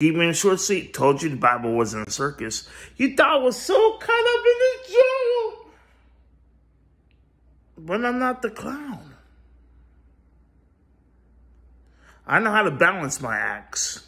Even in short seat. Told you the Bible wasn't a circus. You thought I was so caught up in the jungle, But I'm not the clown. I know how to balance my acts.